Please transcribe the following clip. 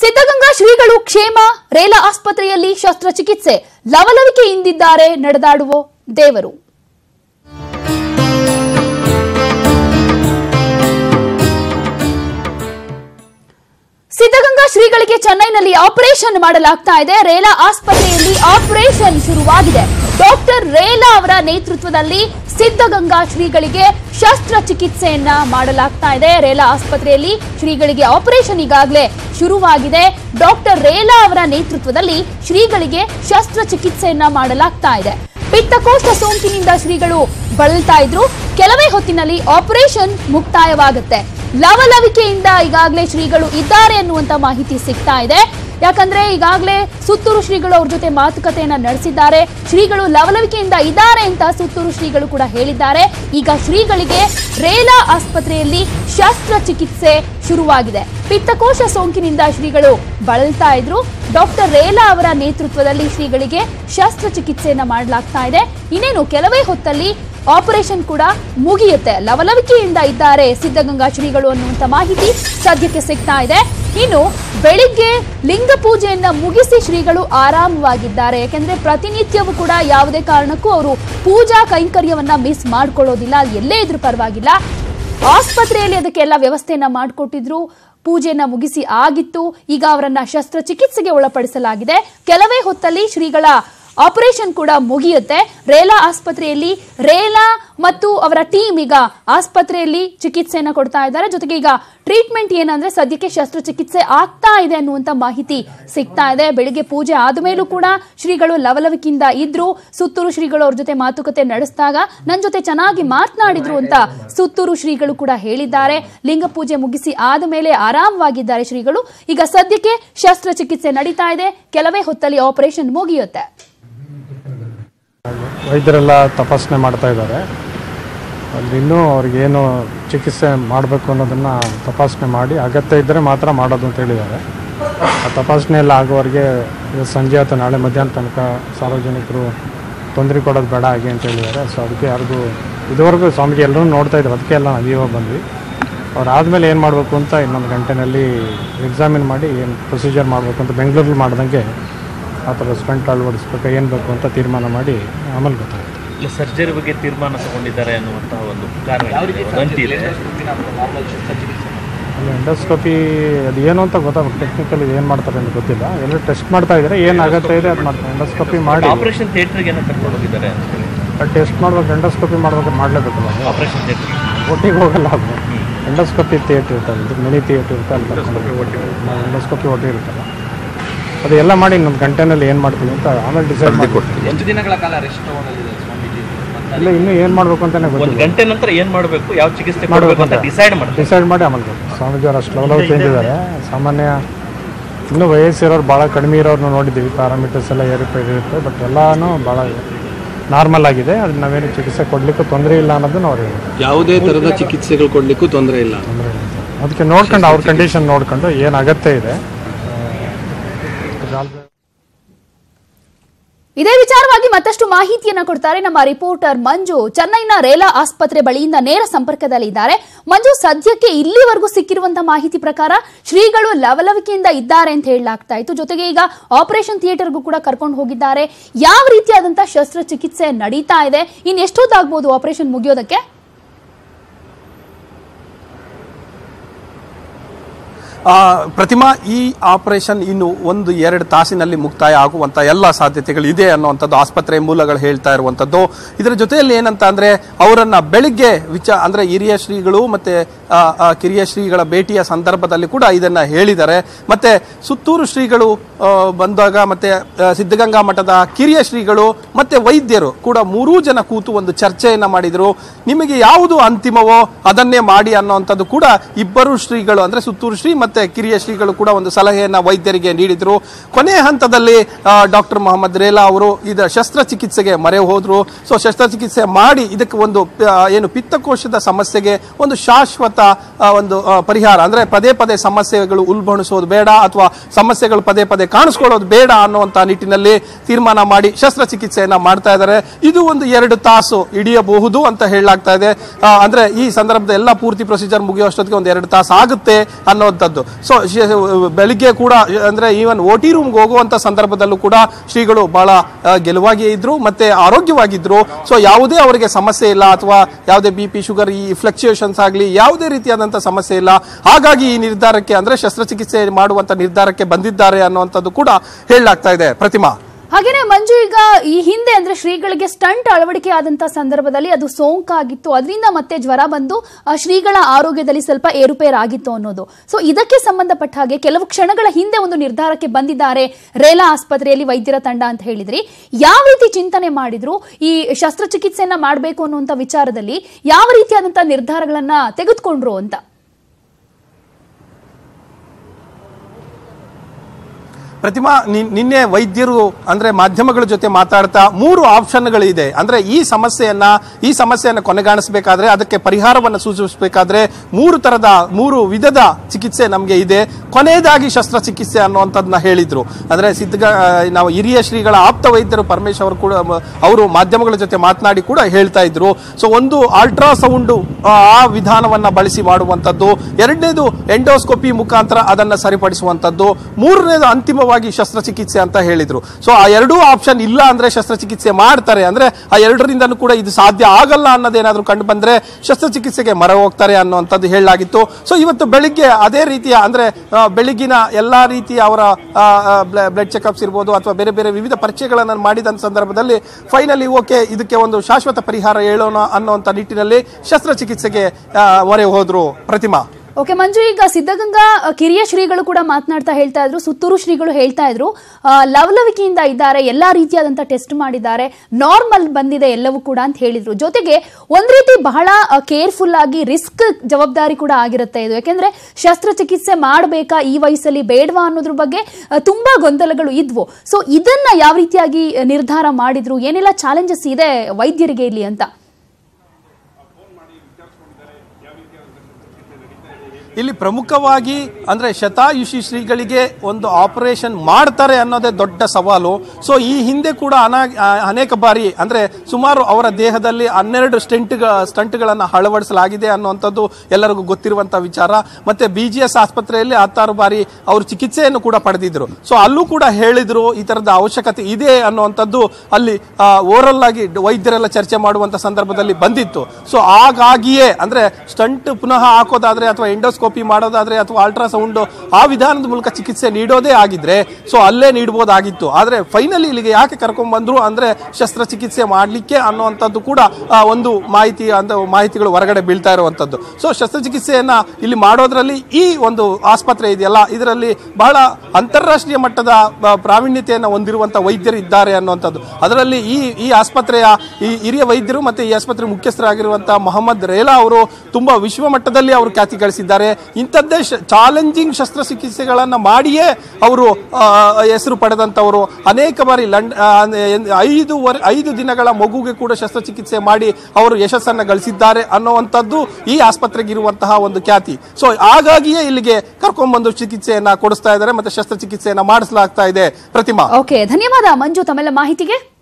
ಸಿದ್ಧಗಂಗಾ ಶ್ರೀಗಳು ಕ್ಷೇಮ ರೇಲ ಆಸ್ಪತ್ರೆಯಲ್ಲಿ ಶಸ್ತ್ರಚಿಕಿತ್ಸೆ ಲವಲವಿಕೆಯಿಂದಿದ್ದಾರೆ ನಡೆದಾಡುವ ದೇವರು. ಸಿದ್ಧಗಂಗಾ ಶ್ರೀಗಳಿಗೆ ಚೆನ್ನೈನಲ್ಲಿ ಆಪರೇಷನ್ ಮಾಡಲಾಗ್ತಾ ಇದೆ. ರೇಲಾ ಆಸ್ಪತ್ರೆಯಲ್ಲಿ ಆಪರೇಷನ್ ಶುರುವಾಗಿದೆ. ಡಾಕ್ಟರ್ ರೇಲಾ ಅವರ ನೇತೃತ್ವದಲ್ಲಿ ಸಿದ್ಧಗಂಗಾ ಶ್ರೀಗಳಿಗೆ ಶಸ್ತ್ರಚಿಕಿತ್ಸೆಯನ್ನ ಮಾಡಲಾಗ್ತಾ ಇದೆ. ರೇಲಾ ಆಸ್ಪತ್ರೆಯಲ್ಲಿ ಶ್ರೀಗಳಿಗೆ ಆಪರೇಷನ್ ಈಗಾಗಲೇ ಶುರುವಾಗಿದೆ. ಡಾಕ್ಟರ್ ರೇಲಾ ಅವರ ನೇತೃತ್ವದಲ್ಲಿ ಶ್ರೀಗಳಿಗೆ ಶಸ್ತ್ರಚಿಕಿತ್ಸೆಯನ್ನ ಮಾಡಲಾಗ್ತಾ ಇದೆ. ಪಿತ್ತಕೋಶ ಸೋಂಕಿನಿಂದ ಶ್ರೀಗಳು ಬಳಲ್ತಾ ಇದ್ರು. ಕೆಲವೇ ಹೊತ್ತಿನಲ್ಲಿ ಆಪರೇಷನ್ ಮುಕ್ತಾಯವಾಗುತ್ತೆ. ಲವಲವಿಕೆಯಿಂದ ಈಗಾಗಲೇ ಶ್ರೀಗಳು ಇದ್ದಾರೆ ಅನ್ನುವಂತ ಮಾಹಿತಿ ಸಿಗ್ತಾ ಇದೆ. ಯಾಕಂದ್ರೆ ಈಗಾಗಲೇ ಸುತ್ತೂರು ಶ್ರೀಗಳು ಅವ್ರ ಜೊತೆ ಮಾತುಕತೆಯನ್ನ ನಡೆಸಿದ್ದಾರೆ. ಶ್ರೀಗಳು ಲವಲವಿಕೆಯಿಂದ ಇದ್ದಾರೆ ಅಂತ ಸುತ್ತೂರು ಶ್ರೀಗಳು ಕೂಡ ಹೇಳಿದ್ದಾರೆ. ಈಗ ಶ್ರೀಗಳಿಗೆ ರೇಲಾ ಆಸ್ಪತ್ರೆಯಲ್ಲಿ ಶಸ್ತ್ರಚಿಕಿತ್ಸೆ ಶುರುವಾಗಿದೆ. ಪಿತ್ತಕೋಶ ಸೋಂಕಿನಿಂದ ಶ್ರೀಗಳು ಬಳಲ್ತಾ ಇದ್ರು. ಡಾಕ್ಟರ್ ರೇಲಾ ಅವರ ನೇತೃತ್ವದಲ್ಲಿ ಶ್ರೀಗಳಿಗೆ ಶಸ್ತ್ರಚಿಕಿತ್ಸೆಯನ್ನ ಮಾಡಲಾಗ್ತಾ ಇದೆ. ಇನ್ನೇನು, ಕೆಲವೇ ಹೊತ್ತಲ್ಲಿ ಆಪರೇಷನ್ ಕೂಡ ಮುಗಿಯುತ್ತೆ. ಲವಲವಿಕೆಯಿಂದ ಇದ್ದಾರೆ ಸಿದ್ಧಗಂಗಾ ಶ್ರೀಗಳು ಅನ್ನುವಂತ ಮಾಹಿತಿ ಸದ್ಯಕ್ಕೆ ಸಿಗ್ತಾ ಇದೆ. ಇನ್ನು ಬೆಳಿಗ್ಗೆ ಲಿಂಗ ಪೂಜೆಯನ್ನ ಮುಗಿಸಿ ಶ್ರೀಗಳು ಆರಾಮವಾಗಿದ್ದಾರೆ. ಯಾಕೆಂದ್ರೆ ಪ್ರತಿನಿತ್ಯವೂ ಕೂಡ ಯಾವುದೇ ಕಾರಣಕ್ಕೂ ಅವರು ಪೂಜಾ ಕೈಂಕರ್ಯವನ್ನ ಮಿಸ್ ಮಾಡ್ಕೊಳ್ಳೋದಿಲ್ಲ. ಎಲ್ಲೇ ಇದ್ರೂ ಪರವಾಗಿಲ್ಲ. ಆಸ್ಪತ್ರೆಯಲ್ಲಿ ಅದಕ್ಕೆಲ್ಲ ವ್ಯವಸ್ಥೆಯನ್ನ ಮಾಡಿಕೊಟ್ಟಿದ್ರು. ಪೂಜೆಯನ್ನ ಮುಗಿಸಿ ಆಗಿತ್ತು. ಈಗ ಅವರನ್ನ ಶಸ್ತ್ರಚಿಕಿತ್ಸೆಗೆ ಒಳಪಡಿಸಲಾಗಿದೆ. ಕೆಲವೇ ಹೊತ್ತಲ್ಲಿ ಶ್ರೀಗಳ ಆಪರೇಷನ್ ಕೂಡ ಮುಗಿಯುತ್ತೆ. ರೇಲಾ ಆಸ್ಪತ್ರೆಯಲ್ಲಿ ರೇಲಾ ಮತ್ತು ಅವರ ಟೀಮ್ ಈಗ ಆಸ್ಪತ್ರೆಯಲ್ಲಿ ಚಿಕಿತ್ಸೆಯನ್ನು ಕೊಡ್ತಾ ಇದ್ದಾರೆ. ಜೊತೆಗೆ ಈಗ ಟ್ರೀಟ್ಮೆಂಟ್ ಏನಂದ್ರೆ ಸದ್ಯಕ್ಕೆ ಶಸ್ತ್ರಚಿಕಿತ್ಸೆ ಆಗ್ತಾ ಇದೆ ಅನ್ನುವಂತ ಮಾಹಿತಿ ಸಿಗ್ತಾ ಇದೆ. ಬೆಳಿಗ್ಗೆ ಪೂಜೆ ಆದ ಮೇಲೂ ಕೂಡ ಶ್ರೀಗಳು ಲವಲವಿಕೆಯಿಂದ ಇದ್ರು. ಸುತ್ತೂರು ಶ್ರೀಗಳು ಅವ್ರ ಜೊತೆ ಮಾತುಕತೆ ನಡೆಸಿದಾಗ ನನ್ನ ಜೊತೆ ಚೆನ್ನಾಗಿ ಮಾತನಾಡಿದ್ರು ಅಂತ ಸುತ್ತೂರು ಶ್ರೀಗಳು ಕೂಡ ಹೇಳಿದ್ದಾರೆ. ಲಿಂಗ ಪೂಜೆ ಮುಗಿಸಿ ಆದ ಮೇಲೆ ಆರಾಮವಾಗಿದ್ದಾರೆ ಶ್ರೀಗಳು. ಈಗ ಸದ್ಯಕ್ಕೆ ಶಸ್ತ್ರಚಿಕಿತ್ಸೆ ನಡೀತಾ ಇದೆ. ಕೆಲವೇ ಹೊತ್ತಲ್ಲಿ ಆಪರೇಷನ್ ಮುಗಿಯುತ್ತೆ. ವೈದ್ಯರೆಲ್ಲ ತಪಾಸಣೆ ಮಾಡ್ತಾ ಇದ್ದಾರೆ. ಅಲ್ಲಿ ಇನ್ನೂ ಅವ್ರಿಗೇನು ಚಿಕಿತ್ಸೆ ಮಾಡಬೇಕು ಅನ್ನೋದನ್ನು ತಪಾಸಣೆ ಮಾಡಿ ಅಗತ್ಯ ಇದ್ದರೆ ಮಾತ್ರ ಮಾಡೋದು ಅಂತ ಹೇಳಿದ್ದಾರೆ. ಆ ತಪಾಸಣೆ ಎಲ್ಲ ಆಗುವವರೆಗೆ ಸಂಜೆ ಅಥವಾ ನಾಳೆ ಮಧ್ಯಾಹ್ನ ತನಕ ಸಾರ್ವಜನಿಕರು ತೊಂದರೆ ಕೊಡೋದು ಬೇಡ ಹಾಗೆ ಅಂತ ಹೇಳಿದ್ದಾರೆ. ಸೊ ಅದಕ್ಕೆ ಯಾರಿಗೂ ಇದುವರೆಗೂ ಸ್ವಾಮೀಜಿ ಎಲ್ಲರೂ ನೋಡ್ತಾ ಇದ್ರು ಅದಕ್ಕೆ ಎಲ್ಲ ನಾವು ಇವಾಗ ಬಂದ್ವಿ. ಅವ್ರು ಆದಮೇಲೆ ಏನು ಮಾಡಬೇಕು ಅಂತ ಇನ್ನೊಂದು ಗಂಟೆನಲ್ಲಿ ಎಕ್ಸಾಮಿನ್ ಮಾಡಿ ಏನು ಪ್ರೊಸೀಜರ್ ಮಾಡಬೇಕು ಅಂತ ಬೆಂಗಳೂರಲ್ಲಿ ಮಾಡ್ದಂಗೆ ಆ ಥರ ಸ್ಪೆಂಟ್ ಅಳವಡಿಸ್ಬೇಕು ಏನು ಬೇಕು ಅಂತ ತೀರ್ಮಾನ ಮಾಡಿ ಆಮೇಲೆ ಗೊತ್ತಾಗುತ್ತೆ. ಇಲ್ಲ ಸರ್ಜರಿ ಬಗ್ಗೆ ತೀರ್ಮಾನ ತಗೊಂಡಿದ್ದಾರೆ ಅನ್ನುವಂತಹ ಒಂದು ಕಾರಣ ಅಲ್ಲಿ ಎಂಡೋಸ್ಕೋಪಿ ಅದು ಏನು ಅಂತ ಗೊತ್ತಾಗುತ್ತೆ ಟೆಕ್ನಿಕಲಿ ಏನು ಮಾಡ್ತಾರೆ ಅಂತ ಗೊತ್ತಿಲ್ಲ. ಎಲ್ಲ ಟೆಸ್ಟ್ ಮಾಡ್ತಾ ಇದ್ದಾರೆ. ಏನು ಅಗತ್ಯ ಇದೆ ಅದು ಮಾಡ್ತಾರೆ. ಎಂಡೋಸ್ಕೋಪಿ ಮಾಡಿ. ಆಪರೇಷನ್ ಥಿಯೇಟರ್ಗೆ ಏನೋ ಕರ್ಕೊಂಡು ಹೋಗಿದ್ದಾರೆ ಟೆಸ್ಟ್ ಮಾಡ್ಬೇಕು ಎಂಡೋಸ್ಕೋಪಿ ಮಾಡ್ಬೇಕು ಮಾಡಲೇಬೇಕಲ್ಲ ಆಪರೇಷನ್ ಥಿಯೇಟರ್ ಒಟ್ಟಿಗೆ ಹೋಗಲ್ಲ ಅದು. ಎಂಡೋಸ್ಕೋಪಿ ಥಿಯೇಟ್ರ್ ಇರ್ತದೆ. ಮಿನಿ ಥಿಯೇಟ್ರ್ ಇರ್ತಲ್ಲ ಎಂಡೋಸ್ಕೋಪಿ ಒಟ್ಟಿಗೆ ಇರುತ್ತಲ್ಲ. ಅದು ಎಲ್ಲ ಮಾಡಿ ನಮ್ಮ ಗಂಟೆನಲ್ಲಿ ಏನು ಮಾಡ್ತೀವಿ ಅಂತ ಆಮೇಲೆ ಡಿಸೈಡ್ ಮಾಡಿ ಎಷ್ಟು ದಿನಗಳ ಕಾಲ ರೆಸ್ಟ್ ತಗೊಂಡಿದೆ ಸ್ವಾಮೀಜಿ? ಇಲ್ಲ ಇನ್ನೂ ಏನು ಮಾಡಬೇಕು ಅಂತಲೇ ಒಂದು ಗೊತ್ತಿಲ್ಲ ಗಂಟೆ ನಂತರ ಏನು ಮಾಡಬೇಕು ಯಾವ ಚಿಕಿತ್ಸೆ ಮಾಡ್ಬೇಕು ಅಂತ. ಡಿಸೈಡ್ ಮಾಡಿ ಡಿಸೈಡ್ ಮಾಡಿ ಆಮೇಲೆ ಗೊತ್ತು ಸ್ವಾಮೀಜಿ ಅವ್ರು ಅಷ್ಟು ಲೆವೆಲ್ ಚೇಂಜ್ ಇದ್ದಾರೆ ಸಾಮಾನ್ಯ ಇನ್ನೂ ವಯಸ್ಸಿರೋರು ಭಾಳ ಕಡಿಮೆ ಇರೋರು ನೋಡಿದ್ದೀವಿ. ಪ್ಯಾರಾಮೀಟರ್ಸ್ ಎಲ್ಲ ಏರುಪೇರು ಇರುತ್ತೆ ಬಟ್ ಎಲ್ಲನೂ ಭಾಳ ನಾರ್ಮಲ್ ಆಗಿದೆ. ಅದು ನಾವೇನು ಚಿಕಿತ್ಸೆ ಕೊಡಲಿಕ್ಕೂ ತೊಂದರೆ ಇಲ್ಲ ಅನ್ನೋದನ್ನ ಅವ್ರು ಹೇಳಿದ್ರು. ಯಾವುದೇ ಥರದ ಚಿಕಿತ್ಸೆಗಳು ಕೊಡಲಿಕ್ಕೂ ತೊಂದರೆ ಇಲ್ಲ. ತೊಂದರೆ ಇಲ್ಲ ಅಂತ. ಅದಕ್ಕೆ ನೋಡ್ಕೊಂಡು ಅವ್ರ ಕಂಡೀಷನ್ ನೋಡ್ಕೊಂಡು ಏನು ಅಗತ್ಯ ಇದೆ ಆ, ಇದೇ ವಿಚಾರವಾಗಿ ಮತ್ತಷ್ಟು ಮಾಹಿತಿಯನ್ನ ಕೊಡ್ತಾರೆ ನಮ್ಮ ರಿಪೋರ್ಟರ್ ಮಂಜು. ಚೆನ್ನೈನ ರೇಲಾ ಆಸ್ಪತ್ರೆ ಬಳಿಯಿಂದ ನೇರ ಸಂಪರ್ಕದಲ್ಲಿದ್ದಾರೆ. ಮಂಜು, ಸದ್ಯಕ್ಕೆ ಇಲ್ಲಿವರೆಗೂ ಸಿಕ್ಕಿರುವಂತಹ ಮಾಹಿತಿ ಪ್ರಕಾರ ಶ್ರೀಗಳು ಲವಲವಿಕೆಯಿಂದ ಇದ್ದಾರೆ ಅಂತ ಹೇಳಲಾಗ್ತಾ ಇತ್ತು. ಜೊತೆಗೆ ಈಗ ಆಪರೇಷನ್ ಥಿಯೇಟರ್ಗೂ ಕೂಡ ಕರ್ಕೊಂಡು ಹೋಗಿದ್ದಾರೆ. ಯಾವ ರೀತಿಯಾದಂತಹ ಶಸ್ತ್ರಚಿಕಿತ್ಸೆ ನಡೀತಾ ಇದೆ? ಇನ್ನು ಎಷ್ಟೊತ್ತಾಗ್ಬೋದು ಆಪರೇಷನ್ ಮುಗಿಯೋದಕ್ಕೆ? ಪ್ರತಿಮಾ ಈ ಆಪರೇಷನ್ ಇನ್ನು ಒಂದು ಎರಡು ತಾಸಿನಲ್ಲಿ ಮುಕ್ತಾಯ ಆಗುವಂತ ಎಲ್ಲ ಸಾಧ್ಯತೆಗಳು ಇದೆ ಅನ್ನುವಂಥದ್ದು ಆಸ್ಪತ್ರೆ ಮೂಲಗಳು ಹೇಳ್ತಾ ಇರುವಂಥದ್ದು. ಇದರ ಜೊತೆಯಲ್ಲಿ ಏನಂತ ಅಂದ್ರೆ ಅವರನ್ನ ಬೆಳಿಗ್ಗೆ ವಿಚ ಅಂದ್ರೆ ಹಿರಿಯ ಶ್ರೀಗಳು ಮತ್ತೆ ಕಿರಿಯ ಶ್ರೀಗಳ ಭೇಟಿಯ ಸಂದರ್ಭದಲ್ಲಿ ಕೂಡ ಇದನ್ನ ಹೇಳಿದ್ದಾರೆ. ಮತ್ತೆ ಸುತ್ತೂರು ಶ್ರೀಗಳು ಬಂದಾಗ ಮತ್ತೆ ಸಿದ್ಧಗಂಗಾ ಮಠದ ಕಿರಿಯ ಶ್ರೀಗಳು ಮತ್ತೆ ವೈದ್ಯರು ಕೂಡ ಮೂರೂ ಜನ ಕೂತು ಒಂದು ಚರ್ಚೆಯನ್ನ ಮಾಡಿದ್ರು. ನಿಮಗೆ ಯಾವುದು ಅಂತಿಮವೋ ಅದನ್ನೇ ಮಾಡಿ ಅನ್ನೋವಂಥದ್ದು ಕೂಡ ಇಬ್ಬರು ಶ್ರೀಗಳು ಅಂದ್ರೆ ಸುತ್ತೂರು ಶ್ರೀ ಕಿರಿಯ ಶ್ರೀಗಳು ಕೂಡ ಒಂದು ಸಲಹೆಯನ್ನ ವೈದ್ಯರಿಗೆ ನೀಡಿದ್ರು. ಕೊನೆಯ ಹಂತದಲ್ಲಿ ಡಾಕ್ಟರ್ ಮೊಹಮ್ಮದ್ ರೇಲಾ ಅವರು ಇದರ ಶಸ್ತ್ರಚಿಕಿತ್ಸೆಗೆ ಮರೆ ಹೋದ್ರು. ಸೊ ಶಸ್ತ್ರಚಿಕಿತ್ಸೆ ಮಾಡಿ ಇದಕ್ಕೆ ಒಂದು ಏನು ಪಿತ್ತಕೋಶದ ಸಮಸ್ಯೆಗೆ ಒಂದು ಶಾಶ್ವತ ಒಂದು ಪರಿಹಾರ. ಅಂದ್ರೆ ಪದೇ ಪದೇ ಸಮಸ್ಯೆಗಳು ಉಲ್ಬಣಿಸೋದು ಬೇಡ ಅಥವಾ ಸಮಸ್ಯೆಗಳು ಪದೇ ಪದೇ ಕಾಣಿಸ್ಕೊಳ್ಳೋದು ಬೇಡ ಅನ್ನುವಂತ ನಿಟ್ಟಿನಲ್ಲಿ ತೀರ್ಮಾನ ಮಾಡಿ ಶಸ್ತ್ರಚಿಕಿತ್ಸೆಯನ್ನ ಮಾಡ್ತಾ ಇದ್ದಾರೆ. ಇದು ಒಂದು ಎರಡು ತಾಸು ಹಿಡಿಯಬಹುದು ಅಂತ ಹೇಳಲಾಗ್ತಾ ಇದೆ. ಅಂದರೆ ಅಂದ್ರೆ ಈ ಸಂದರ್ಭದ ಎಲ್ಲ ಪೂರ್ತಿ ಪ್ರೊಸೀಜರ್ ಮುಗಿಯುವಷ್ಟೊತ್ತಿಗೆ ಒಂದು ಎರಡು ತಾಸು ಆಗುತ್ತೆ ಅನ್ನುವಂಥದ್ದು. ಅನ್ನುವಂಥದ್ದು ಸೊ ಬೆಳಿಗ್ಗೆ ಕೂಡ, ಅಂದ್ರೆ ಈವನ್ ಓ ಟಿ ರೂಮ್ಗೆ ಹೋಗುವಂತ ಸಂದರ್ಭದಲ್ಲೂ ಕೂಡ ಶ್ರೀಗಳು ಬಹಳ ಗೆಲುವಾಗಿ ಇದ್ರು ಮತ್ತೆ ಆರೋಗ್ಯವಾಗಿದ್ರು. ಸೊ ಯಾವುದೇ ಅವರಿಗೆ ಸಮಸ್ಯೆ ಇಲ್ಲ ಅಥವಾ ಯಾವುದೇ ಬಿ ಪಿ ಶುಗರ್ ಈ ಫ್ಲಕ್ಚುಯೇಷನ್ಸ್ ಆಗಲಿ ಯಾವುದೇ ರೀತಿಯಾದಂಥ ಸಮಸ್ಯೆ ಇಲ್ಲ. ಹಾಗಾಗಿ ಈ ನಿರ್ಧಾರಕ್ಕೆ ಅಂದ್ರೆ ಶಸ್ತ್ರಚಿಕಿತ್ಸೆ ಮಾಡುವಂತ ನಿರ್ಧಾರಕ್ಕೆ ಬಂದಿದ್ದಾರೆ ಅನ್ನುವಂಥದ್ದು ಕೂಡ ಹೇಳಲಾಗ್ತಾ ಇದೆ. ಪ್ರತಿಮಾ. ಹಾಗೇನೆ ಮಂಜು, ಈಗ ಈ ಹಿಂದೆ ಅಂದ್ರೆ ಶ್ರೀಗಳಿಗೆ ಸ್ಟಂಟ್ ಅಳವಡಿಕೆ ಆದಂತ ಸಂದರ್ಭದಲ್ಲಿ ಅದು ಸೋಂಕಾಗಿತ್ತು. ಅದರಿಂದ ಮತ್ತೆ ಜ್ವರ ಬಂದು ಶ್ರೀಗಳ ಆರೋಗ್ಯದಲ್ಲಿ ಸ್ವಲ್ಪ ಏರುಪೇರಾಗಿತ್ತು ಅನ್ನೋದು. ಸೊ ಇದಕ್ಕೆ ಸಂಬಂಧಪಟ್ಟ ಹಾಗೆ ಕೆಲವು ಕ್ಷಣಗಳ ಹಿಂದೆ ಒಂದು ನಿರ್ಧಾರಕ್ಕೆ ಬಂದಿದ್ದಾರೆ ರೇಲಾ ಆಸ್ಪತ್ರೆಯಲ್ಲಿ ವೈದ್ಯರ ತಂಡ ಅಂತ ಹೇಳಿದ್ರಿ. ಯಾವ ರೀತಿ ಚಿಂತನೆ ಮಾಡಿದ್ರು? ಈ ಶಸ್ತ್ರಚಿಕಿತ್ಸೆಯನ್ನ ಮಾಡಬೇಕು ಅನ್ನುವಂತ ವಿಚಾರದಲ್ಲಿ ಯಾವ ರೀತಿಯಾದಂತಹ ನಿರ್ಧಾರಗಳನ್ನ ತೆಗೆದುಕೊಂಡ್ರು ಅಂತ? ಪ್ರತಿಮಾ ನಿನ್- ನಿನ್ನೆ ವೈದ್ಯರು, ಅಂದ್ರೆ ಮಾಧ್ಯಮಗಳ ಜೊತೆ ಮಾತಾಡ್ತಾ ಮೂರು ಆಪ್ಷನ್ಗಳಿದೆ. ಅಂದ್ರೆ ಈ ಸಮಸ್ಯೆಯನ್ನ, ಈ ಸಮಸ್ಯೆಯನ್ನು ಕೊನೆಗಾಣಿಸಬೇಕಾದ್ರೆ ಅದಕ್ಕೆ ಪರಿಹಾರವನ್ನು ಸೂಚಿಸಬೇಕಾದ್ರೆ ಮೂರು ತರದ, ಮೂರು ವಿಧದ ಚಿಕಿತ್ಸೆ ನಮಗೆ ಇದೆ. ಕೊನೆಯದಾಗಿ ಶಸ್ತ್ರಚಿಕಿತ್ಸೆ ಅನ್ನುವಂಥದ್ದನ್ನ ಹೇಳಿದ್ರು. ಅಂದ್ರೆ ಸಿದ್ಧಗ ನಾವು ಹಿರಿಯ ಶ್ರೀಗಳ ಆಪ್ತ ವೈದ್ಯರು ಪರಮೇಶ್ ಅವರು ಕೂಡ ಅವರು ಮಾಧ್ಯಮಗಳ ಜೊತೆ ಮಾತನಾಡಿ ಕೂಡ ಹೇಳ್ತಾ ಇದ್ರು. ಸೊ, ಒಂದು ಅಲ್ಟ್ರಾಸೌಂಡ್, ಆ ವಿಧಾನವನ್ನ ಬಳಸಿ ಮಾಡುವಂಥದ್ದು. ಎರಡನೇದು ಎಂಡೋಸ್ಕೋಪಿ ಮುಖಾಂತರ ಅದನ್ನ ಸರಿಪಡಿಸುವಂಥದ್ದು. ಮೂರನೇದು ಅಂತಿಮವಾಗಿ ಶಸ್ತ್ರಚಿಕಿತ್ಸೆ ಅಂತ ಹೇಳಿದ್ರು. ಸೊ ಆ ಎರಡೂ ಆಪ್ಷನ್ ಇಲ್ಲ ಅಂದ್ರೆ ಶಸ್ತ್ರಚಿಕಿತ್ಸೆ ಮಾಡ್ತಾರೆ ಅಂದ್ರೆ ಆ ಎರಡರಿಂದನೂ ಕೂಡ ಇದು ಸಾಧ್ಯ ಆಗಲ್ಲ ಅನ್ನೋದೇನಾದ್ರೂ ಕಂಡು ಬಂದ್ರೆ ಶಸ್ತ್ರಚಿಕಿತ್ಸೆಗೆ ಮರ ಹೋಗ್ತಾರೆ ಅನ್ನುವಂಥದ್ದು ಹೇಳಲಾಗಿತ್ತು. ಸೊ ಇವತ್ತು ಬೆಳಿಗ್ಗೆ ಅದೇ ರೀತಿಯ ಅಂದ್ರೆ ಬೆಳಿಗ್ಗಿನ ಎಲ್ಲಾ ರೀತಿಯ ಅವರ ಬ್ಲಡ್ ಚೆಕ್ಅಪ್ಸ್ ಇರ್ಬೋದು ಅಥವಾ ಬೇರೆ ಬೇರೆ ವಿವಿಧ ಪರೀಕ್ಷೆಗಳನ್ನು ಮಾಡಿದ ಸಂದರ್ಭದಲ್ಲಿ ಫೈನಲಿ ಓಕೆ ಇದಕ್ಕೆ ಒಂದು ಶಾಶ್ವತ ಪರಿಹಾರ ಹೇಳೋಣ ಅನ್ನುವಂಥ ನಿಟ್ಟಿನಲ್ಲಿ ಶಸ್ತ್ರಚಿಕಿತ್ಸೆಗೆ ಹೊರೆ ಹೋದ್ರು ಪ್ರತಿಮಾ. ಓಕೆ, ಮಂಜು, ಈಗ ಸಿದ್ಧಗಂಗಾ ಕಿರಿಯ ಶ್ರೀಗಳು ಕೂಡ ಮಾತನಾಡ್ತಾ ಹೇಳ್ತಾ ಇದ್ರು, ಸುತ್ತೂರು ಶ್ರೀಗಳು ಹೇಳ್ತಾ ಇದ್ರು. ಲವಲವಿಕೆಯಿಂದ ಇದ್ದಾರೆ, ಎಲ್ಲಾ ರೀತಿಯಾದಂತ ಟೆಸ್ಟ್ ಮಾಡಿದ್ದಾರೆ, ನಾರ್ಮಲ್ ಬಂದಿದೆ ಎಲ್ಲವೂ ಕೂಡ ಅಂತ ಹೇಳಿದ್ರು. ಜೊತೆಗೆ ಒಂದ್ ರೀತಿ ಬಹಳ ಕೇರ್ಫುಲ್ ಆಗಿ ರಿಸ್ಕ್ ಜವಾಬ್ದಾರಿ ಕೂಡ ಆಗಿರುತ್ತೆ ಇದು. ಯಾಕೆಂದ್ರೆ ಶಸ್ತ್ರಚಿಕಿತ್ಸೆ ಮಾಡಬೇಕಾ ಈ ವಯಸ್ಸಲ್ಲಿ ಬೇಡವಾ ಅನ್ನೋದ್ರ ಬಗ್ಗೆ ತುಂಬಾ ಗೊಂದಲಗಳು ಇದ್ವು. ಸೊ ಇದನ್ನ ಯಾವ ರೀತಿಯಾಗಿ ನಿರ್ಧಾರ ಮಾಡಿದ್ರು? ಏನೆಲ್ಲ ಚಾಲೆಂಜಸ್ ಇದೆ ವೈದ್ಯರಿಗೆ ಇಲ್ಲಿ ಅಂತ? ಇಲ್ಲಿ ಪ್ರಮುಖವಾಗಿ ಅಂದ್ರೆ ಶತಾಯುಷಿ ಶ್ರೀಗಳಿಗೆ ಒಂದು ಆಪರೇಷನ್ ಮಾಡ್ತಾರೆ ಅನ್ನೋದೇ ದೊಡ್ಡ ಸವಾಲು. ಸೊ ಈ ಹಿಂದೆ ಕೂಡ ಅನಾ ಅನೇಕ ಬಾರಿ ಅಂದ್ರೆ ಸುಮಾರು ಅವರ ದೇಹದಲ್ಲಿ ಹನ್ನೆರಡು ಸ್ಟೆಂಟ್ ಸ್ಟಂಟ್ಗಳನ್ನು ಅಳವಡಿಸಲಾಗಿದೆ ಅನ್ನುವಂಥದ್ದು ಎಲ್ಲರಿಗೂ ಗೊತ್ತಿರುವಂಥ ವಿಚಾರ. ಮತ್ತೆ ಬಿ ಜಿ ಎಸ್ ಆಸ್ಪತ್ರೆಯಲ್ಲಿ ಹತ್ತಾರು ಬಾರಿ ಅವರು ಚಿಕಿತ್ಸೆಯನ್ನು ಕೂಡ ಪಡೆದಿದ್ದರು ಸೊ ಅಲ್ಲೂ ಕೂಡ ಹೇಳಿದರು ಈ ತರದ ಅವಶ್ಯಕತೆ ಇದೆ ಅನ್ನುವಂಥದ್ದು ಅಲ್ಲಿ ಓರಲ್ ಆಗಿ ವೈದ್ಯರೆಲ್ಲ ಚರ್ಚೆ ಮಾಡುವಂಥ ಸಂದರ್ಭದಲ್ಲಿ ಬಂದಿತ್ತು. ಸೊ ಹಾಗಾಗಿಯೇ ಅಂದ್ರೆ ಸ್ಟಂಟ್ ಪುನಃ ಹಾಕೋದಾದರೆ ಅಥವಾ ಎಂಡೋಸ್ಕೋಪಿ ಮಾಡೋದಾದರೆ ಅಥವಾ ಅಲ್ಟ್ರಾಸೌಂಡ್ ಆ ವಿಧಾನದ ಮೂಲಕ ಚಿಕಿತ್ಸೆ ನೀಡೋದೇ ಆಗಿದ್ರೆ ಸೊ ಅಲ್ಲೇ ನೀಡ್ಬೋದಾಗಿತ್ತು. ಆದರೆ ಫೈನಲಿ ಇಲ್ಲಿಗೆ ಯಾಕೆ ಕರ್ಕೊಂಡ್ಬಂದರು ಅಂದರೆ ಶಸ್ತ್ರಚಿಕಿತ್ಸೆ ಮಾಡಲಿಕ್ಕೆ ಅನ್ನುವಂಥದ್ದು ಕೂಡ ಒಂದು ಮಾಹಿತಿ ಅಂತ ಮಾಹಿತಿಗಳು ಹೊರಗಡೆ ಬೀಳ್ತಾ ಇರುವಂಥದ್ದು. ಸೊ ಶಸ್ತ್ರಚಿಕಿತ್ಸೆಯನ್ನು ಇಲ್ಲಿ ಮಾಡೋದ್ರಲ್ಲಿ ಈ ಒಂದು ಆಸ್ಪತ್ರೆ ಇದೆಯಲ್ಲ, ಇದರಲ್ಲಿ ಬಹಳ ಅಂತಾರಾಷ್ಟ್ರೀಯ ಮಟ್ಟದ ಪ್ರಾವೀಣ್ಯತೆಯನ್ನು ಹೊಂದಿರುವಂಥ ವೈದ್ಯರು ಇದ್ದಾರೆ ಅನ್ನುವಂಥದ್ದು. ಅದರಲ್ಲಿ ಈ ಈ ಆಸ್ಪತ್ರೆಯ ಈ ಹಿರಿಯ ವೈದ್ಯರು ಮತ್ತು ಈ ಆಸ್ಪತ್ರೆ ಮುಖ್ಯಸ್ಥರಾಗಿರುವಂಥ ಮೊಹಮ್ಮದ್ ರೇಲಾ ಅವರು ತುಂಬ ವಿಶ್ವಮಟ್ಟದಲ್ಲಿ ಅವರು ಖ್ಯಾತಿ ಗಳಿಸಿದ್ದಾರೆ. ಇಂಥದ್ದೇ ಚಾಲೆಂಜಿಂಗ್ ಶಸ್ತ್ರಚಿಕಿತ್ಸೆಗಳನ್ನು ಮಾಡಿಯೇ ಅವರು ಹೆಸರು ಪಡೆದಂಥವರು. ಅನೇಕ ಬಾರಿ ಲಂಡ್ ಆ, ಐದು ವರ್- ಐದು ದಿನಗಳ ಮಗುಗೆ ಕೂಡ ಶಸ್ತ್ರಚಿಕಿತ್ಸೆ ಮಾಡಿ ಅವರು ಯಶಸ್ಸನ್ನು ಗಳಿಸಿದ್ದಾರೆ ಅನ್ನುವಂಥದ್ದು ಈ ಆಸ್ಪತ್ರೆಗೆ ಇರುವಂತಹ ಒಂದು ಖ್ಯಾತಿ. ಸೊ ಹಾಗಾಗಿಯೇ ಇಲ್ಲಿಗೆ ಕರ್ಕೊಂಡ್ಬಂದು ಚಿಕಿತ್ಸೆಯನ್ನು ಕೊಡಿಸ್ತಾ ಇದ್ದಾರೆ ಮತ್ತೆ ಶಸ್ತ್ರಚಿಕಿತ್ಸೆಯನ್ನು ಮಾಡಿಸಲಾಗ್ತಾ ಇದೆ. ಪ್ರತಿಮಾ. ಓಕೆ ಧನ್ಯವಾದ ಮಂಜು ತಮ್ಮೆಲ್ಲ ಮಾಹಿತಿಗೆ.